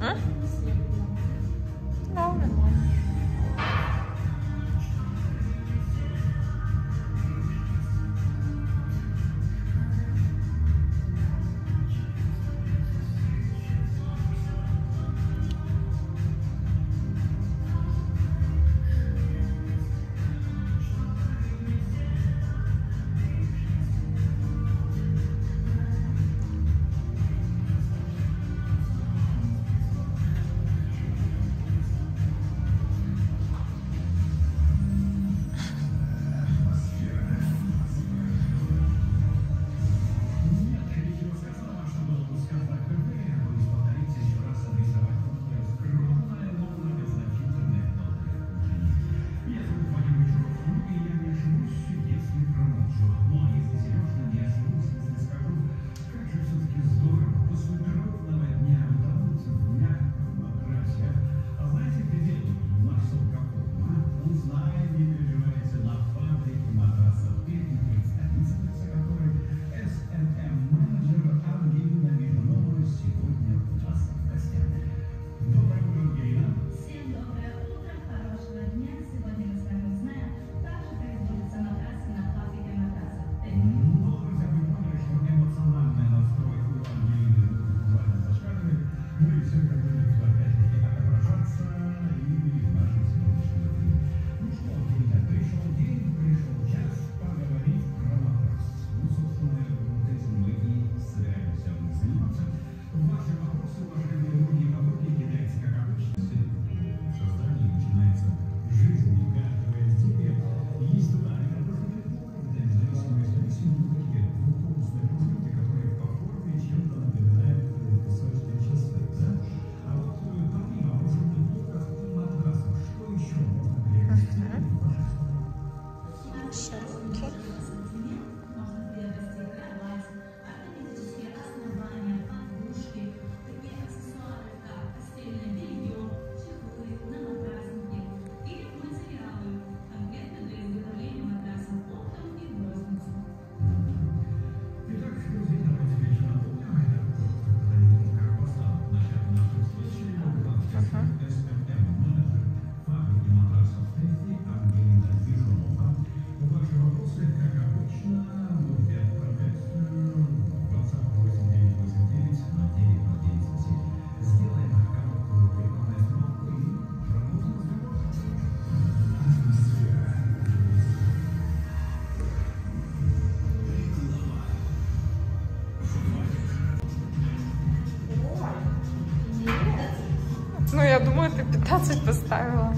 Huh. 15 поставила.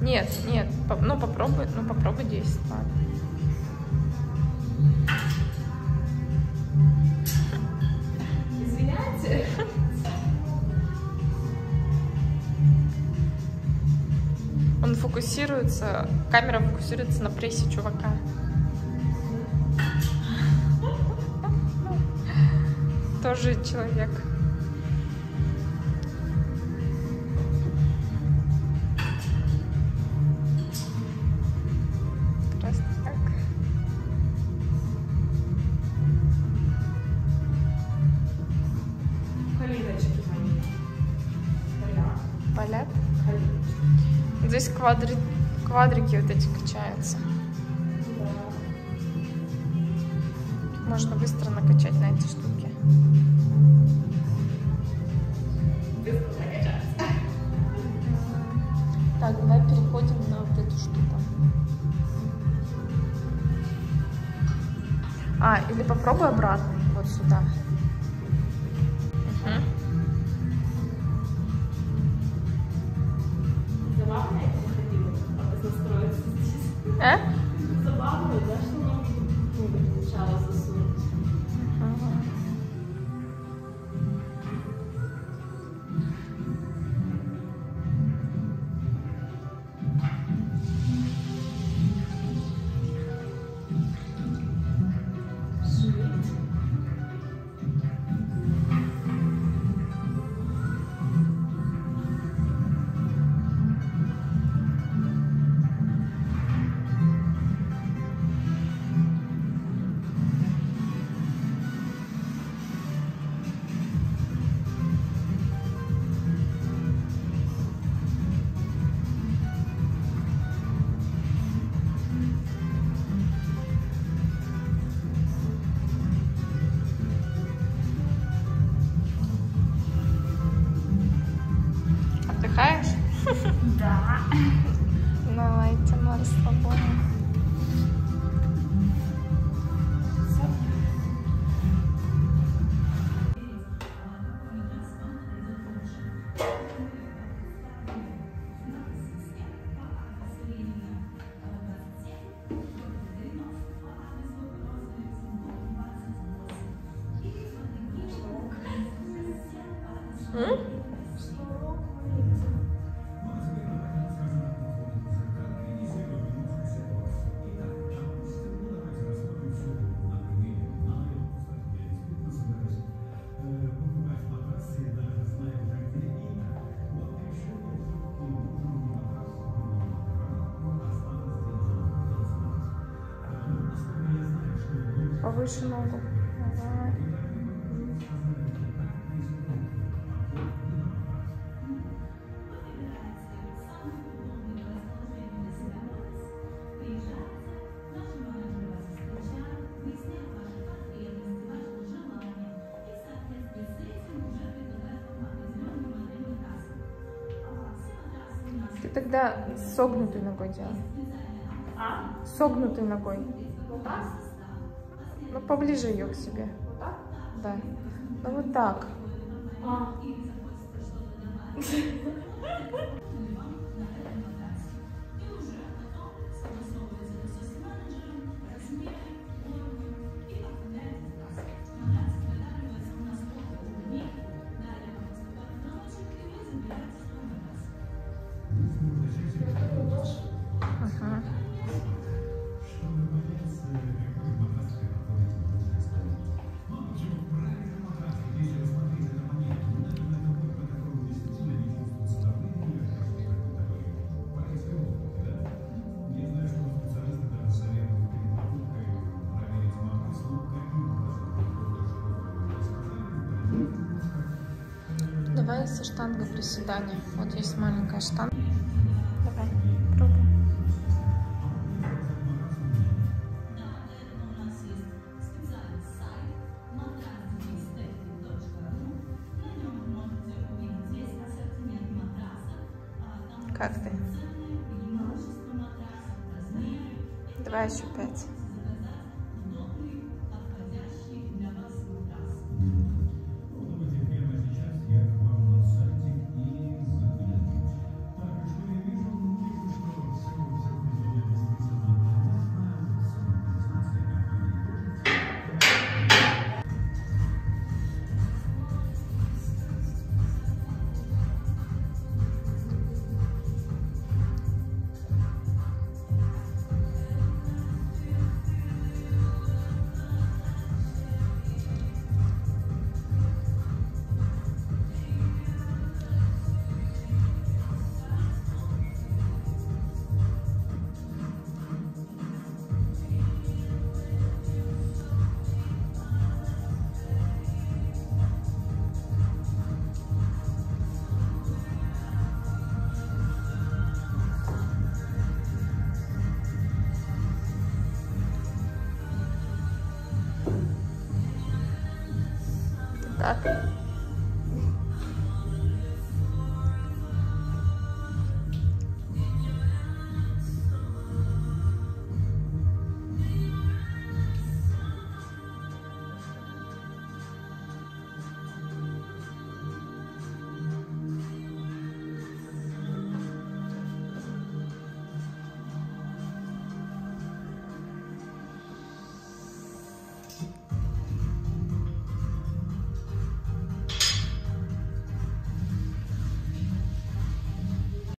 Нет, нет, ну попробуй, ну попробуй 10, ладно. Извиняйте. Он фокусируется, камера фокусируется на прессе чувака. Тоже человек. Болят. Здесь квадри... квадрики вот эти качаются. Можно быстро накачать на эти штуки. Так, давай переходим на вот эту штуку. А, или попробуй обратно, вот сюда. Мгм. Повыше ногу. Давай. Ты тогда согнутой ногой делай. А? Согнутой ногой. Вот так? Ну, поближе ее к себе. Вот так? Да. Ну, вот так. А. Давай со штангой приседания. Вот есть маленькая штанга. Давай, пробуй. Как ты? Давай еще пять. Так.